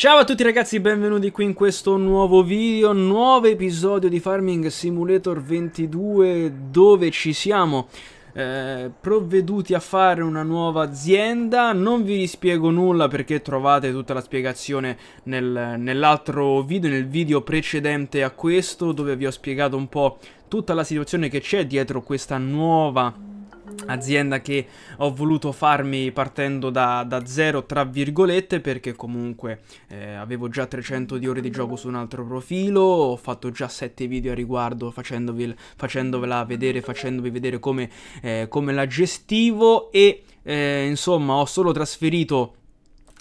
Ciao a tutti ragazzi, benvenuti qui in questo nuovo video, nuovo episodio di Farming Simulator 22 dove ci siamo eh, provveduti a fare una nuova azienda. Non vi spiego nulla perché trovate tutta la spiegazione nel, nell'altro video, nel video precedente a questo dove vi ho spiegato un po' tutta la situazione che c'è dietro questa nuova azienda che ho voluto farmi partendo da, da zero tra virgolette perché comunque eh, avevo già 300 di ore di gioco su un altro profilo ho fatto già 7 video a riguardo facendovela vedere facendovi vedere come, eh, come la gestivo e eh, insomma ho solo trasferito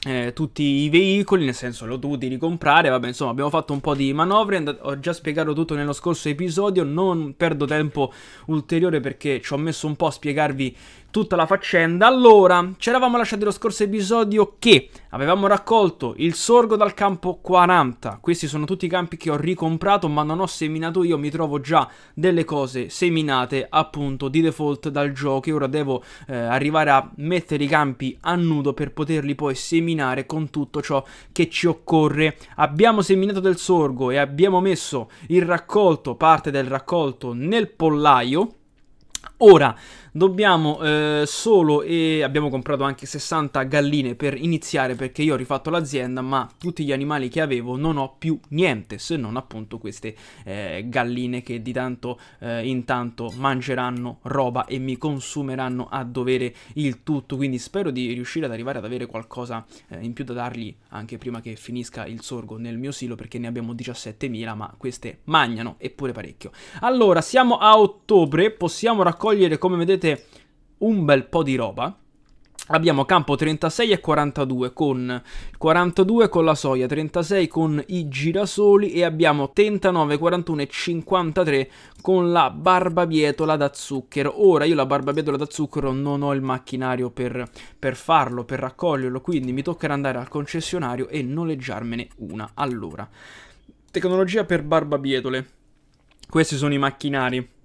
eh, tutti i veicoli, nel senso l'ho dovuti ricomprare, vabbè insomma abbiamo fatto un po' di manovre, ho già spiegato tutto nello scorso episodio, non perdo tempo ulteriore perché ci ho messo un po' a spiegarvi tutta la faccenda. Allora, ci eravamo lasciati lo scorso episodio che avevamo raccolto il sorgo dal campo 40. Questi sono tutti i campi che ho ricomprato, ma non ho seminato io, mi trovo già delle cose seminate appunto di default dal gioco e ora devo eh, arrivare a mettere i campi a nudo per poterli poi seminare con tutto ciò che ci occorre. Abbiamo seminato del sorgo e abbiamo messo il raccolto, parte del raccolto nel pollaio. Ora, Dobbiamo eh, solo e abbiamo comprato anche 60 galline per iniziare perché io ho rifatto l'azienda ma tutti gli animali che avevo non ho più niente se non appunto queste eh, galline che di tanto eh, in tanto mangeranno roba e mi consumeranno a dovere il tutto quindi spero di riuscire ad arrivare ad avere qualcosa eh, in più da dargli anche prima che finisca il sorgo nel mio silo perché ne abbiamo 17.000 ma queste mangiano eppure parecchio. Allora siamo a ottobre possiamo raccogliere come vedete vedete un bel po' di roba. Abbiamo campo 36 e 42 con 42 con la soia, 36 con i girasoli e abbiamo 39, 41 e 53 con la barbabietola da zucchero. Ora io la barbabietola da zucchero non ho il macchinario per, per farlo, per raccoglierlo, quindi mi toccherà andare al concessionario e noleggiarmene una. Allora, tecnologia per barbabietole. Questi sono i macchinari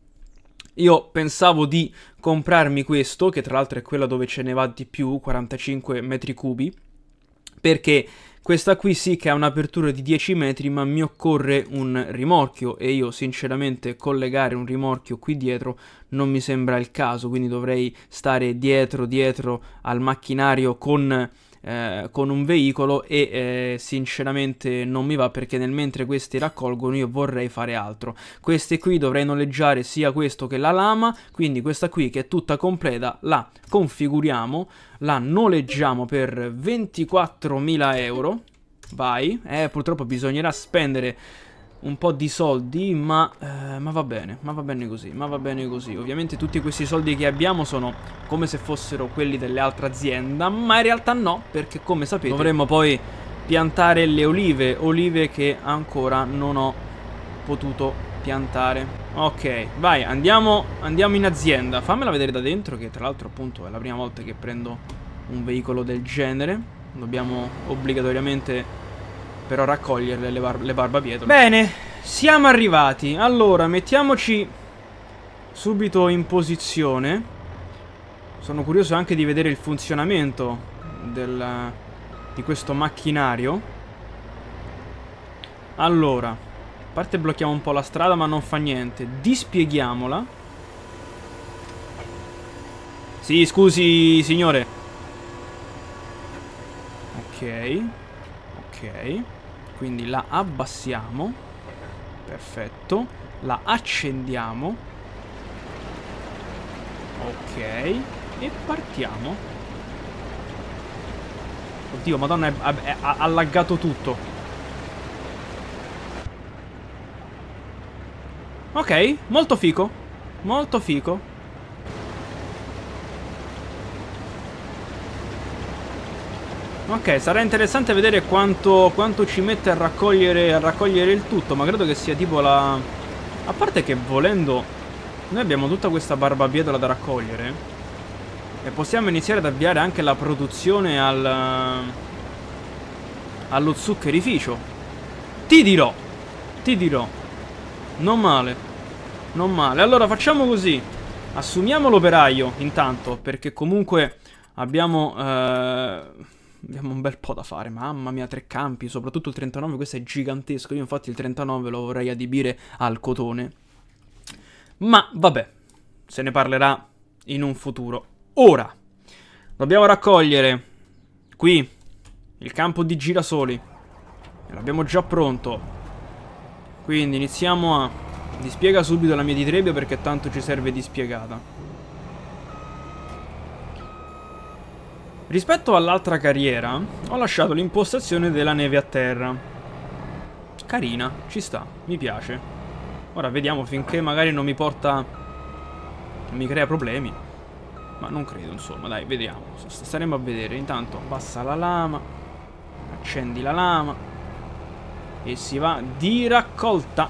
io pensavo di comprarmi questo, che tra l'altro è quella dove ce ne va di più, 45 metri cubi, perché questa qui sì che ha un'apertura di 10 metri, ma mi occorre un rimorchio e io sinceramente collegare un rimorchio qui dietro non mi sembra il caso, quindi dovrei stare dietro dietro al macchinario con eh, con un veicolo e eh, sinceramente non mi va perché nel mentre questi raccolgono io vorrei fare altro. Queste qui dovrei noleggiare sia questo che la lama, quindi questa qui che è tutta completa la configuriamo, la noleggiamo per 24.000 euro. Vai, eh, purtroppo bisognerà spendere un po' di soldi, ma, eh, ma, va bene, ma va bene così, ma va bene così. Ovviamente tutti questi soldi che abbiamo sono come se fossero quelli delle altre aziende, ma in realtà no, perché come sapete dovremmo poi piantare le olive, olive che ancora non ho potuto piantare. Ok, vai, andiamo, andiamo in azienda. Fammela vedere da dentro, che tra l'altro appunto è la prima volta che prendo un veicolo del genere. Dobbiamo obbligatoriamente però raccoglierle le, bar le barbabietole. Bene, siamo arrivati. Allora, mettiamoci subito in posizione. Sono curioso anche di vedere il funzionamento del, di questo macchinario. Allora, a parte blocchiamo un po' la strada ma non fa niente. Dispieghiamola. Sì, scusi, signore. Ok. Ok quindi la abbassiamo. Perfetto. La accendiamo. Ok. E partiamo. Oddio madonna ha allaggato tutto. Ok molto fico. Molto fico Ok, sarà interessante vedere quanto, quanto ci mette a raccogliere, a raccogliere il tutto, ma credo che sia tipo la... A parte che volendo, noi abbiamo tutta questa barbabietola da raccogliere e possiamo iniziare ad avviare anche la produzione al... allo zuccherificio. Ti dirò, ti dirò, non male, non male. Allora facciamo così, assumiamo l'operaio intanto, perché comunque abbiamo... Eh abbiamo un bel po' da fare. Mamma mia, tre campi, soprattutto il 39, questo è gigantesco. Io infatti il 39 lo vorrei adibire al cotone. Ma vabbè, se ne parlerà in un futuro. Ora, dobbiamo raccogliere qui il campo di girasoli. L'abbiamo già pronto. Quindi iniziamo a... Dispiega subito la mia di Trebia perché tanto ci serve dispiegata. Rispetto all'altra carriera, ho lasciato l'impostazione della neve a terra. Carina, ci sta, mi piace. Ora vediamo finché magari non mi porta... Non mi crea problemi. Ma non credo, insomma, dai, vediamo. Staremo a vedere. Intanto passa la lama. Accendi la lama. E si va di raccolta.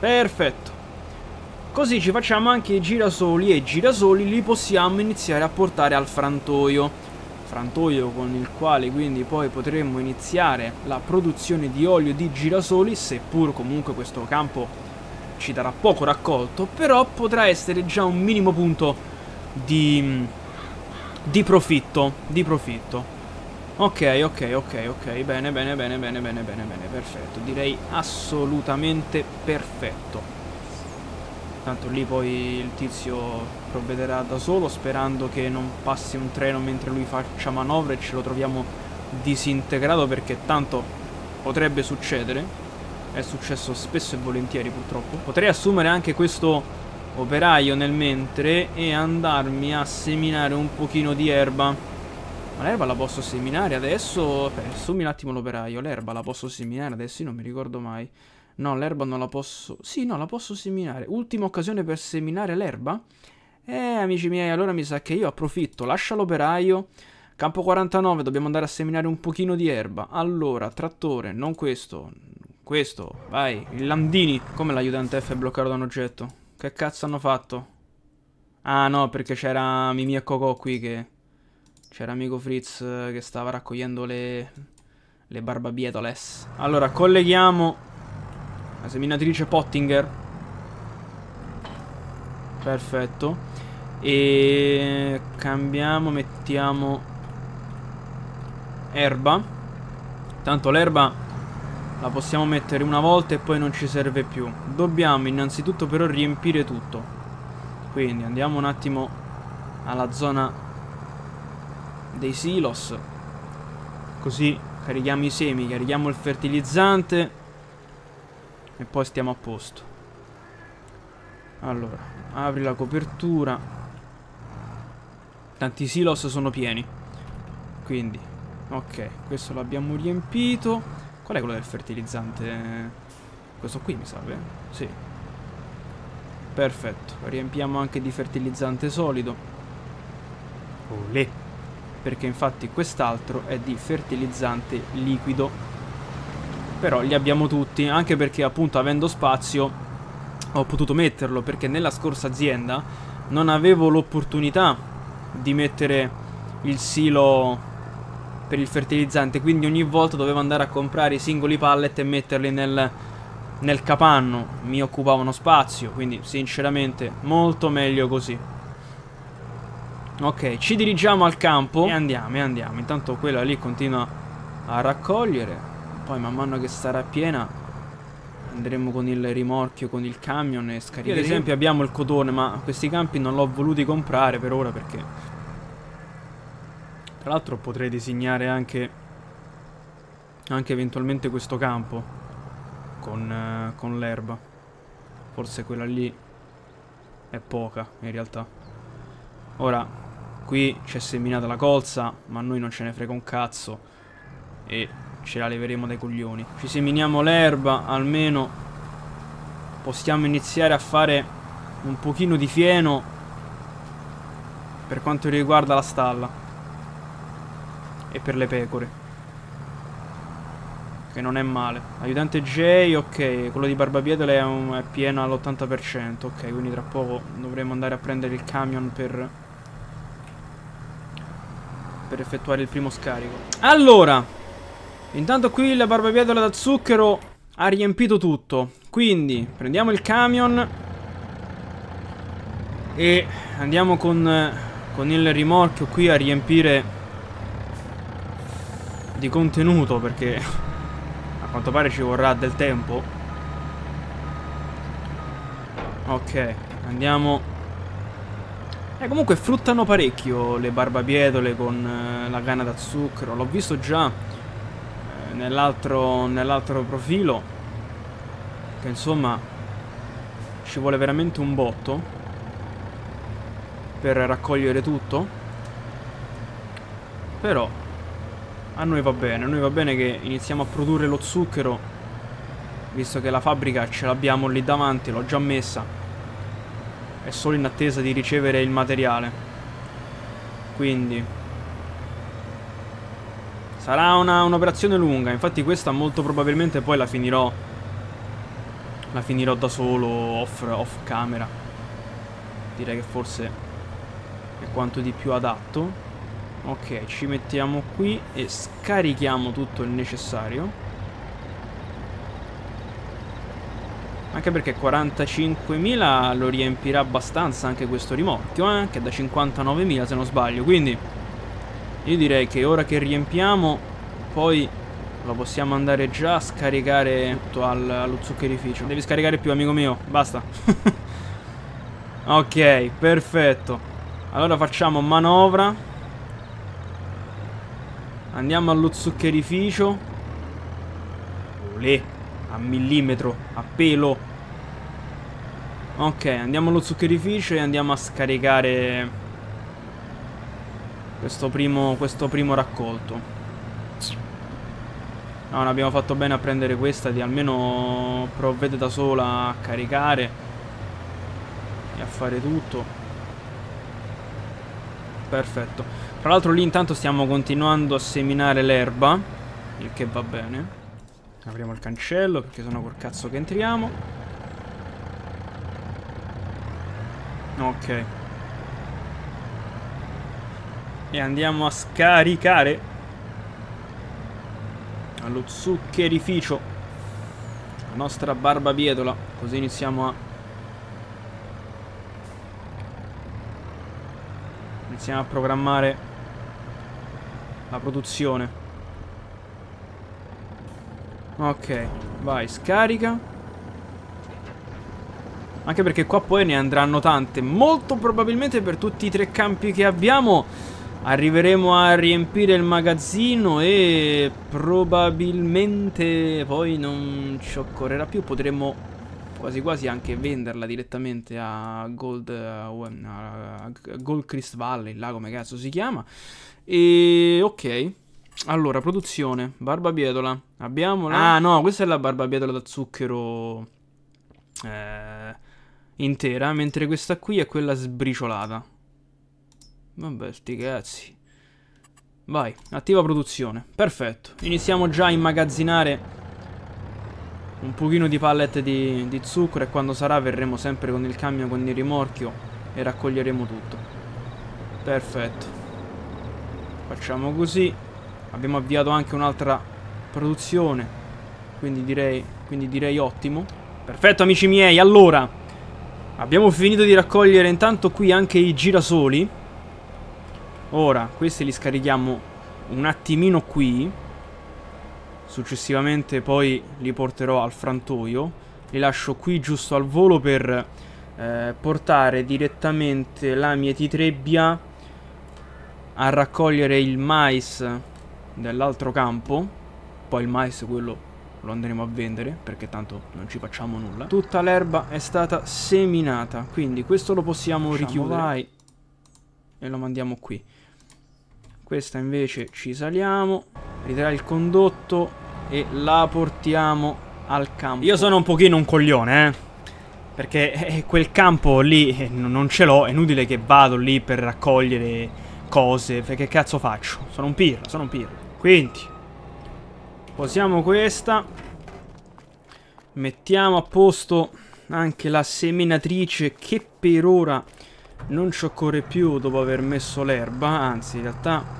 Perfetto. Così ci facciamo anche i girasoli e i girasoli li possiamo iniziare a portare al frantoio frantoio con il quale quindi poi potremmo iniziare la produzione di olio di girasoli, seppur comunque questo campo ci darà poco raccolto, però potrà essere già un minimo punto di, di profitto, di profitto. Ok, ok, ok, ok, bene, bene, bene, bene, bene, bene, bene, perfetto, direi assolutamente perfetto. Tanto lì poi il tizio provvederà da solo sperando che non passi un treno mentre lui faccia manovra e ce lo troviamo disintegrato perché tanto potrebbe succedere. È successo spesso e volentieri purtroppo. Potrei assumere anche questo operaio nel mentre e andarmi a seminare un pochino di erba. Ma l'erba la posso seminare adesso? Aspetta, assumi un attimo l'operaio. L'erba la posso seminare adesso? Io non mi ricordo mai. No, l'erba non la posso... Sì, no, la posso seminare. Ultima occasione per seminare l'erba? Eh, amici miei, allora mi sa che io approfitto. Lascia l'operaio. Campo 49, dobbiamo andare a seminare un pochino di erba. Allora, trattore, non questo. Questo, vai. Il Landini. Come l'aiutante F è bloccato da un oggetto? Che cazzo hanno fatto? Ah, no, perché c'era Mimi e Coco qui che... C'era amico Fritz che stava raccogliendo le... Le barbabietoles. Allora, colleghiamo la seminatrice Pottinger. Perfetto. E cambiamo, mettiamo erba. Tanto l'erba la possiamo mettere una volta e poi non ci serve più. Dobbiamo innanzitutto però riempire tutto. Quindi andiamo un attimo alla zona dei silos. Così carichiamo i semi, carichiamo il fertilizzante e poi stiamo a posto. Allora, apri la copertura. Tanti silos sono pieni. Quindi, ok, questo l'abbiamo riempito. Qual è quello del fertilizzante? Questo qui mi sa, eh? Sì. Perfetto, riempiamo anche di fertilizzante solido. Olè. Perché infatti quest'altro è di fertilizzante liquido però li abbiamo tutti, anche perché appunto avendo spazio ho potuto metterlo, perché nella scorsa azienda non avevo l'opportunità di mettere il silo per il fertilizzante, quindi ogni volta dovevo andare a comprare i singoli pallet e metterli nel, nel capanno, mi occupavano spazio, quindi sinceramente molto meglio così. Ok, ci dirigiamo al campo e andiamo, e andiamo. Intanto quella lì continua a raccogliere. Poi man mano che sarà piena andremo con il rimorchio, con il camion e scaricheremo. Io ad esempio abbiamo il cotone, ma questi campi non l'ho voluti comprare per ora perché... Tra l'altro potrei disegnare anche... Anche eventualmente questo campo con, eh, con l'erba. Forse quella lì è poca in realtà. Ora, qui c'è seminata la colza, ma a noi non ce ne frega un cazzo. E ce la leveremo dai coglioni. Ci seminiamo l'erba, almeno possiamo iniziare a fare un pochino di fieno per quanto riguarda la stalla. E per le pecore. Che non è male. Aiutante J, ok. Quello di Barbabietole è, è pieno all'80%. Ok, quindi tra poco dovremo andare a prendere il camion per... Per effettuare il primo scarico. Allora, Intanto qui la barbabietola da zucchero ha riempito tutto. Quindi prendiamo il camion e andiamo con, con il rimorchio qui a riempire di contenuto perché a quanto pare ci vorrà del tempo. Ok, andiamo. Eh, comunque fruttano parecchio le barbabietole con eh, la canna da zucchero. L'ho visto già nell'altro nell profilo. Che insomma ci vuole veramente un botto per raccogliere tutto. Però a noi va bene, a noi va bene che iniziamo a produrre lo zucchero, visto che la fabbrica ce l'abbiamo lì davanti, l'ho già messa. È solo in attesa di ricevere il materiale. Quindi... Sarà un'operazione un lunga, infatti questa molto probabilmente poi la finirò la finirò da solo off, off camera direi che forse è quanto di più adatto ok ci mettiamo qui e scarichiamo tutto il necessario anche perché 45.000 lo riempirà abbastanza anche questo rimorchio eh? che è da 59.000 se non sbaglio quindi io direi che ora che riempiamo poi lo possiamo andare già a scaricare tutto al, allo zuccherificio. Devi scaricare più, amico mio. Basta. ok, perfetto. Allora facciamo manovra. Andiamo allo zuccherificio. Olè. A millimetro. A pelo. Ok, andiamo allo zuccherificio e andiamo a scaricare questo primo, questo primo raccolto. No, non abbiamo fatto bene a prendere questa di almeno provvede da sola a caricare e a fare tutto. Perfetto. Tra l'altro lì intanto stiamo continuando a seminare l'erba, il che va bene. Apriamo il cancello perché sennò col cazzo che entriamo. Ok. E andiamo a scaricare. Allo zuccherificio la nostra barbabietola così iniziamo a iniziamo a programmare la produzione. Ok vai scarica. Anche perché qua poi ne andranno tante. Molto probabilmente per tutti i tre campi che abbiamo Arriveremo a riempire il magazzino e probabilmente poi non ci occorrerà più. Potremmo quasi quasi anche venderla direttamente a Gold, a Gold Crest Valley, là come cazzo si chiama. E ok. Allora, produzione, barbabietola. Abbiamo la... Ah no, questa è la barbabietola da zucchero eh, intera, mentre questa qui è quella sbriciolata. Vabbè, sti cazzi. Vai, attiva produzione. Perfetto. Iniziamo già a immagazzinare un pochino di pallet di, di, zucchero e quando sarà verremo sempre con il camion, con il rimorchio e raccoglieremo tutto. Perfetto. Facciamo così. Abbiamo avviato anche un'altra produzione, quindi direi, quindi direi ottimo. Perfetto amici miei, allora abbiamo finito di raccogliere intanto qui anche i girasoli Ora, questi li scarichiamo un attimino qui. Successivamente poi li porterò al frantoio. Li lascio qui giusto al volo per eh, portare direttamente la mietitrebbia a raccogliere il mais dell'altro campo. Poi il mais quello lo andremo a vendere perché tanto non ci facciamo nulla. Tutta l'erba è stata seminata, quindi questo lo possiamo Facciamo richiudere. Vai. E lo mandiamo qui. Questa invece ci saliamo, ritira il condotto e la portiamo al campo. Io sono un pochino un coglione, eh. Perché eh, quel campo lì eh, non ce l'ho, è inutile che vado lì per raccogliere cose. Che cazzo faccio? Sono un pirla, sono un pirla. Quindi, posiamo questa. Mettiamo a posto anche la seminatrice che per ora non ci occorre più dopo aver messo l'erba, anzi in realtà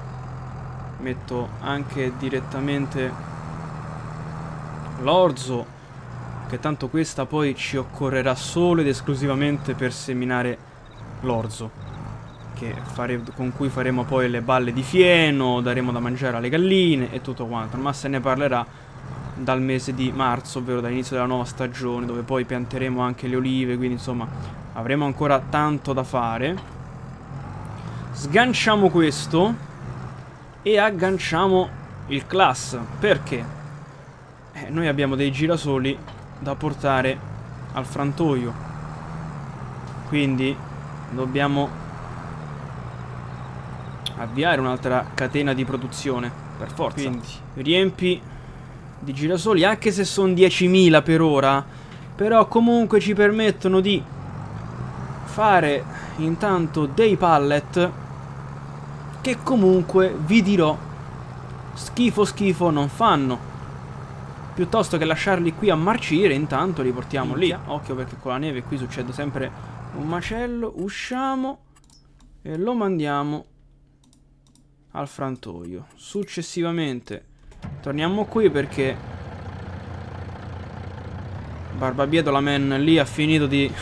metto anche direttamente l'orzo, che tanto questa poi ci occorrerà solo ed esclusivamente per seminare l'orzo. con cui faremo poi le balle di fieno, daremo da mangiare alle galline e tutto quanto, ma se ne parlerà dal mese di marzo, ovvero dall'inizio della nuova stagione, dove poi pianteremo anche le olive, quindi insomma avremo ancora tanto da fare. Sganciamo questo e agganciamo il class, perché? Eh, noi abbiamo dei girasoli da portare al frantoio, quindi dobbiamo avviare un'altra catena di produzione, per forza. Quindi riempi di girasoli, anche se sono 10.000 per ora, però comunque ci permettono di fare intanto dei pallet che comunque vi dirò schifo schifo non fanno. Piuttosto che lasciarli qui a marcire, intanto li portiamo lì. Occhio perché con la neve qui succede sempre un macello. Usciamo e lo mandiamo al frantoio. Successivamente torniamo qui perché Barbabietola Man lì ha finito di,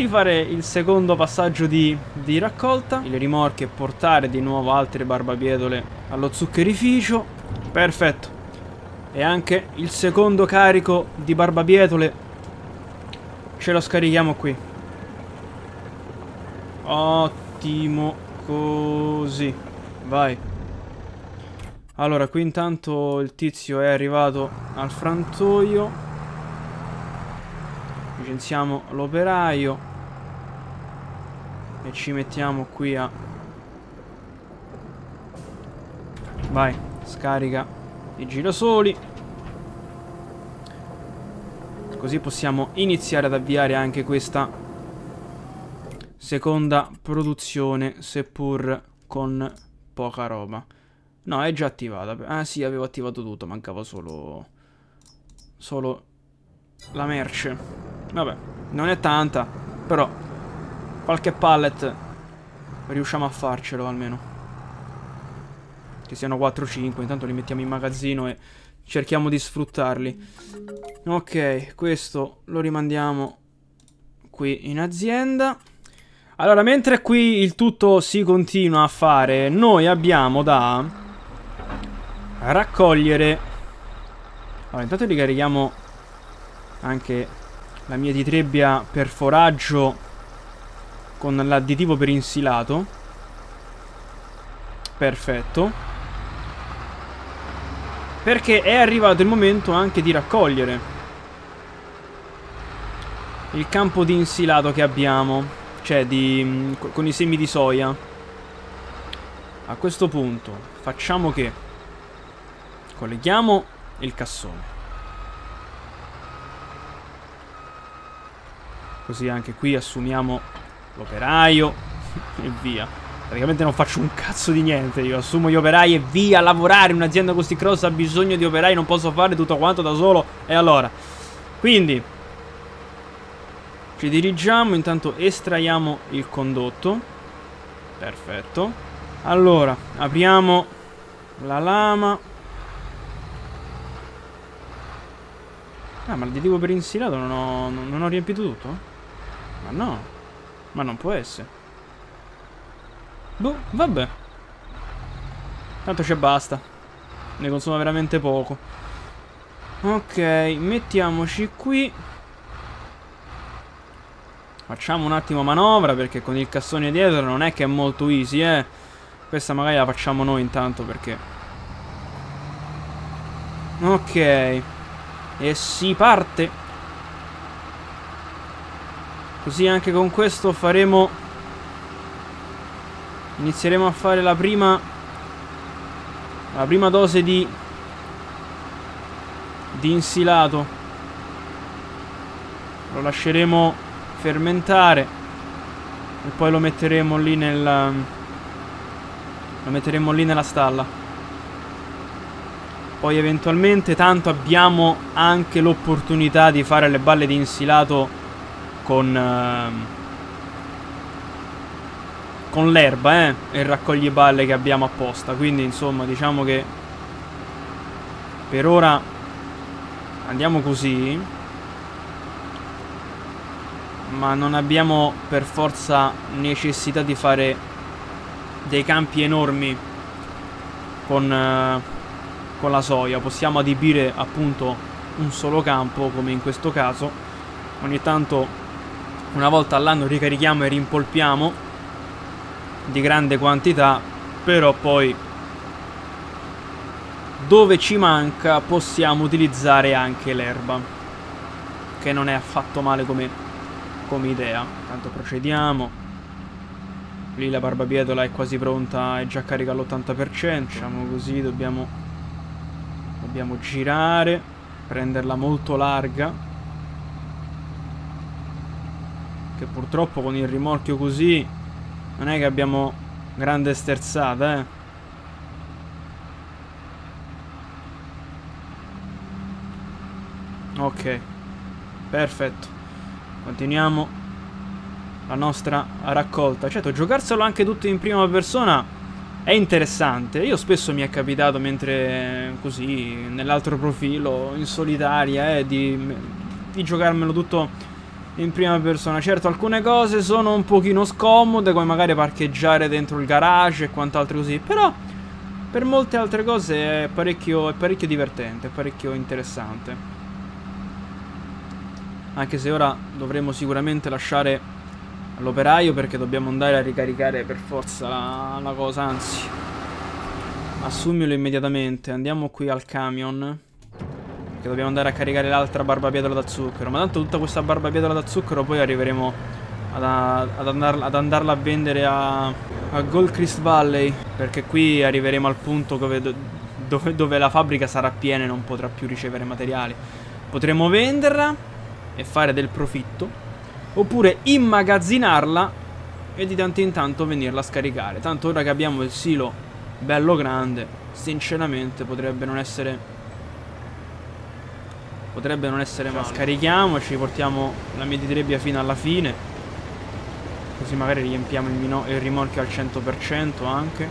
di fare il secondo passaggio di, di raccolta. Le rimorche e portare di nuovo altre barbabietole allo zuccherificio. Perfetto. E anche il secondo carico di barbabietole ce lo scarichiamo qui. Ottimo. Così. Vai. Allora, qui intanto il tizio è arrivato al frantoio. Licenziamo l'operaio. E ci mettiamo qui a... Vai, scarica i girasoli. Così possiamo iniziare ad avviare anche questa seconda produzione, seppur con poca roba. No, è già attivata. Ah sì, avevo attivato tutto, mancava solo... Solo la merce. Vabbè, non è tanta, però qualche pallet riusciamo a farcelo almeno. Che siano 4-5, intanto li mettiamo in magazzino e cerchiamo di sfruttarli. Ok, questo lo rimandiamo qui in azienda. Allora, mentre qui il tutto si continua a fare, noi abbiamo da raccogliere... Allora, intanto ricarichiamo anche la mia ditrebbia per foraggio con l'additivo per insilato. Perfetto. Perché è arrivato il momento anche di raccogliere il campo di insilato che abbiamo. Cioè, di, mm, con i semi di soia. A questo punto, facciamo che colleghiamo il cassone. Così anche qui assumiamo l'operaio e via. Praticamente non faccio un cazzo di niente. Io assumo gli operai e via a lavorare. Un'azienda così grossa ha bisogno di operai. Non posso fare tutto quanto da solo. E allora. Quindi, ci dirigiamo, intanto estraiamo il condotto. Perfetto. Allora, apriamo la lama. Ah, ma l'additivo per insilato non ho, non ho riempito tutto? Ma no. Ma non può essere. Boh, vabbè. Tanto c'è basta. Ne consuma veramente poco. Ok, mettiamoci qui. Facciamo un attimo manovra perché con il cassone dietro non è che è molto easy, eh. Questa magari la facciamo noi intanto perché... Ok. E si parte. Così anche con questo faremo... Inizieremo a fare la prima... La prima dose di... Di insilato. Lo lasceremo fermentare e poi lo metteremo lì nel lo metteremo lì nella stalla poi eventualmente tanto abbiamo anche l'opportunità di fare le balle di insilato con uh, con l'erba eh, e il raccogliballe che abbiamo apposta quindi insomma diciamo che per ora andiamo così ma non abbiamo per forza necessità di fare dei campi enormi con, eh, con la soia. Possiamo adibire appunto un solo campo, come in questo caso. Ogni tanto, una volta all'anno, ricarichiamo e rimpolpiamo di grande quantità, però poi dove ci manca possiamo utilizzare anche l'erba, che non è affatto male come, come idea. Tanto procediamo. Lì la barbabietola è quasi pronta, è già carica all'80%. Diciamo così, dobbiamo, dobbiamo girare, prenderla molto larga. Che purtroppo con il rimorchio così non è che abbiamo grande sterzata, eh. Ok, perfetto. Continuiamo la nostra raccolta. Certo, giocarselo anche tutto in prima persona è interessante. Io spesso mi è capitato mentre così nell'altro profilo, in solitaria, eh, di, di giocarmelo tutto in prima persona. Certo, alcune cose sono un pochino scomode, come magari parcheggiare dentro il garage e quant'altro così, però per molte altre cose è parecchio, è parecchio divertente, è parecchio interessante. Anche se ora dovremo sicuramente lasciare all'operaio perché dobbiamo andare a ricaricare per forza la, la cosa, anzi assumilo immediatamente, andiamo qui al camion perché dobbiamo andare a caricare l'altra barbabietola da zucchero, ma tanto tutta questa barbabietola da zucchero poi arriveremo ad, ad, andarla, ad andarla, a vendere a, a Gold Crest Valley perché qui arriveremo al punto dove, dove, dove la fabbrica sarà piena e non potrà più ricevere materiali. Potremo venderla e fare del profitto Oppure immagazzinarla e di tanto in tanto venirla a scaricare. Tanto ora che abbiamo il silo bello grande, sinceramente potrebbe non essere... Potrebbe non essere ma scarichiamoci, portiamo la meditrebbia fino alla fine. Così magari riempiamo il, il rimorchio al 100% anche.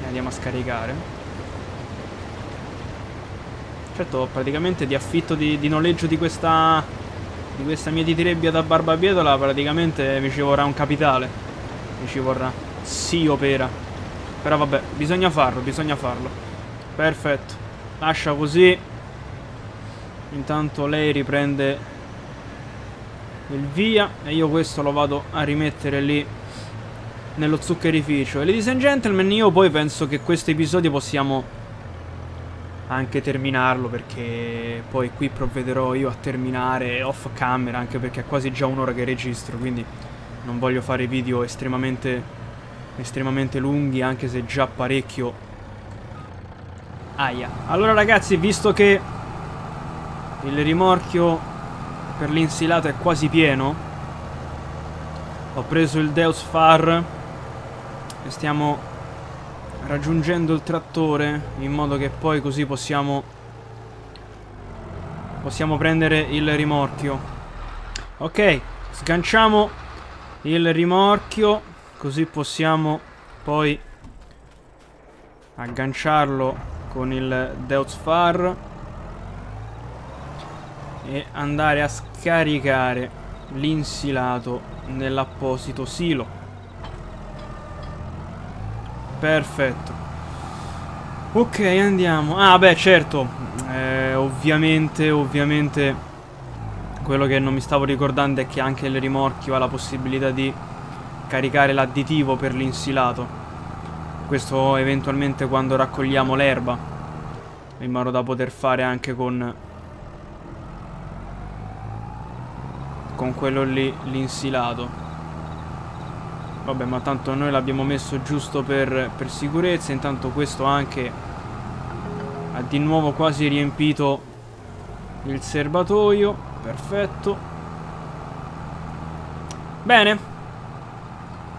E andiamo a scaricare. Certo, praticamente di affitto di, di noleggio di questa di questa mia titirebbia da barbabietola praticamente mi ci vorrà un capitale. Mi ci vorrà. Sì, opera. Però vabbè, bisogna farlo, bisogna farlo. Perfetto. Lascia così. Intanto lei riprende il via e io questo lo vado a rimettere lì nello zuccherificio. E ladies and gentlemen, io poi penso che questo episodio possiamo anche terminarlo perché poi qui provvederò io a terminare off camera anche perché è quasi già un'ora che registro quindi non voglio fare video estremamente estremamente lunghi anche se già parecchio aia allora ragazzi visto che il rimorchio per l'insilato è quasi pieno. Ho preso il Deus Far e stiamo raggiungendo il trattore in modo che poi così possiamo possiamo prendere il rimorchio. Ok sganciamo il rimorchio così possiamo poi agganciarlo con il Deutzfar e andare a scaricare l'insilato nell'apposito silo Perfetto. Ok, andiamo. Ah, beh, certo. Eh, ovviamente, ovviamente... Quello che non mi stavo ricordando è che anche il rimorchio ha la possibilità di caricare l'additivo per l'insilato. Questo eventualmente quando raccogliamo l'erba. In modo da poter fare anche con... Con quello lì l'insilato. Vabbè, ma tanto noi l'abbiamo messo giusto per, per sicurezza. Intanto questo anche ha di nuovo quasi riempito il serbatoio. Perfetto. Bene.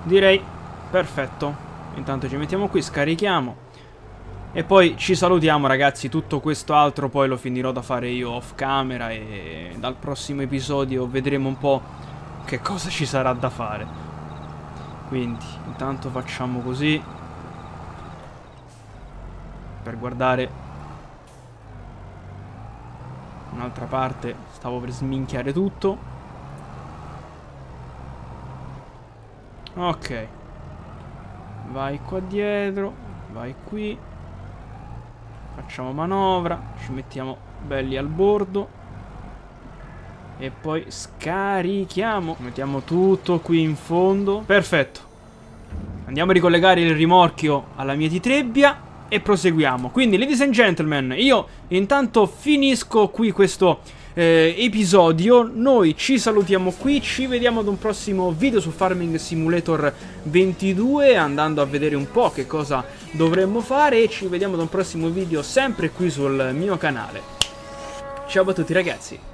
Direi perfetto. Intanto ci mettiamo qui, scarichiamo. E poi ci salutiamo ragazzi, tutto questo altro poi lo finirò da fare io off camera e dal prossimo episodio vedremo un po' che cosa ci sarà da fare. Quindi, intanto facciamo così. Per guardare un'altra parte, stavo per sminchiare tutto. Ok. Vai qua dietro. Vai qui. Facciamo manovra. Ci mettiamo belli al bordo. E poi scarichiamo. Mettiamo tutto qui in fondo. Perfetto. Andiamo a ricollegare il rimorchio alla mia titrebbia e proseguiamo. Quindi, ladies and gentlemen, io intanto finisco qui questo eh, episodio. Noi ci salutiamo qui, ci vediamo ad un prossimo video su Farming Simulator 22, andando a vedere un po' che cosa dovremmo fare e ci vediamo ad un prossimo video sempre qui sul mio canale. Ciao a tutti ragazzi!